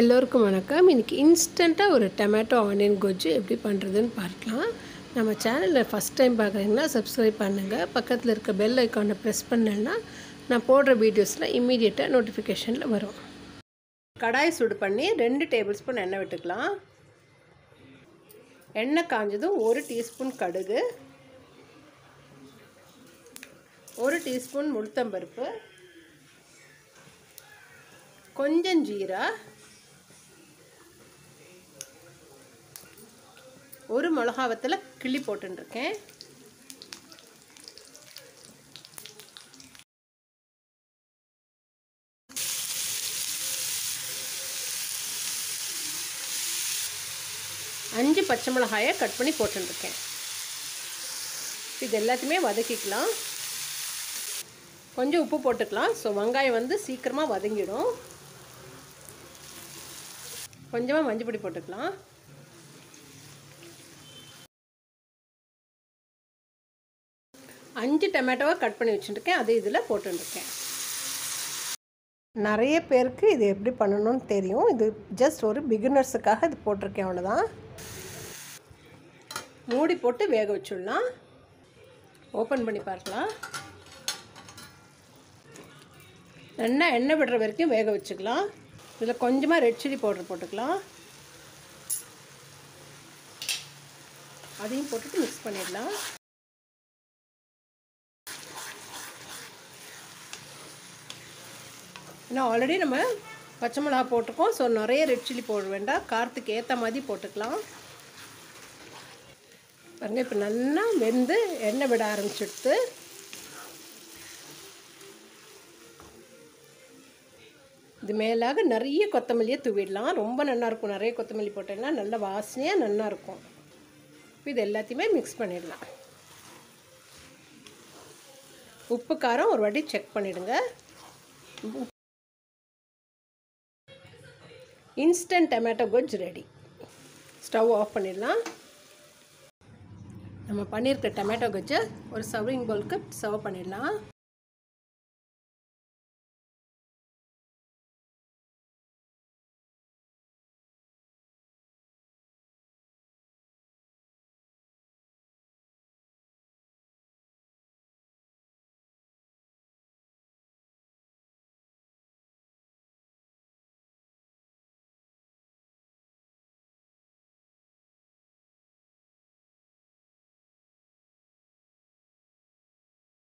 எல்லோருக்கும் வணக்கம். இன்றைக்கி இன்ஸ்டண்ட்டாக ஒரு டொமேட்டோ ஆனியன் கொஜ்ஜு எப்படி பண்ணுறதுன்னு பார்க்கலாம். நம்ம சேனலில் ஃபஸ்ட் டைம் பார்க்குறீங்கன்னா சப்ஸ்கிரைப் பண்ணுங்கள் பக்கத்தில் இருக்க பெல் ஐக்கானை ப்ரெஸ் பண்ணேன்னா நான் போடுற வீடியோஸில் இம்மீடியட்டாக நோட்டிஃபிகேஷனில் வரும். கடாய் சுடு பண்ணி ரெண்டு டேபிள் ஸ்பூன் எண்ணெய் விட்டுக்கலாம். எண்ணெய் காஞ்சதும் ஒரு டீஸ்பூன் கடுகு. ஒரு டீஸ்பூன் முழுத்தம்பருப்பு கொஞ்சம் ஜீரா. ஒரு மிளகாவத்தில் கிள்ளி போட்டுருக்கேன் அஞ்சு பச்சை மிளகாயை கட் பண்ணி போட்டுருக்கேன் இது எல்லாத்தையுமே வதக்கிக்கலாம். கொஞ்சம் உப்பு போட்டுக்கலாம். ஸோ வெங்காயம் வந்து சீக்கிரமாக வதங்கிடும். கொஞ்சமாக மஞ்சள் பொடி போட்டுக்கலாம். அஞ்சு டொமேட்டோவை கட் பண்ணி வச்சுருக்கேன் அது இதில் போட்டுருக்கேன் நிறைய பேருக்கு இது எப்படி பண்ணணும்னு தெரியும். இது ஜஸ்ட் ஒரு பிகினர்ஸுக்காக இது போட்டிருக்கேன். அவ்வளோதான் மூடி போட்டு வேக வச்சுடலாம். ஓப்பன் பண்ணி பார்க்கலாம். நல்லா எண்ணெய் விடுற வரைக்கும் வேக வச்சுக்கலாம். இதில் கொஞ்சமாக ரெட் சில்லி பவுடர் போட்டுக்கலாம். அதையும் போட்டுட்டு மிக்ஸ் பண்ணிடலாம். நான் ஆல்ரெடி நம்ம பச்சை மிளகா போட்டிருக்கோம் ஸோ நிறைய ரெட் சில்லி போட வேண்டாம். காரத்துக்கு ஏற்ற மாதிரி போட்டுக்கலாம். பாருங்க இப்போ நல்லா வெந்து எண்ணெய் விட ஆரம்பிச்சுடுத்து. இது மேலாக நிறைய கொத்தமல்லியை தூவிடலாம். ரொம்ப நல்லாயிருக்கும் நிறைய கொத்தமல்லி போட்டோம்னா நல்ல வாசனையாக நல்லாயிருக்கும் இது எல்லாத்தையுமே மிக்ஸ் பண்ணிடலாம். உப்பு காரம் ஒரு வாட்டி செக் பண்ணிவிடுங்க இன்ஸ்டன்ட் டொமேட்டோ கொஜ் ரெடி. ஸ்டவ் ஆஃப் பண்ணிடலாம். நம்ம பண்ணியிருக்க டொமேட்டோ கொஜ்ஜை ஒரு சர்விங் பவுலுக்கு சர்வ் பண்ணிடலாம்.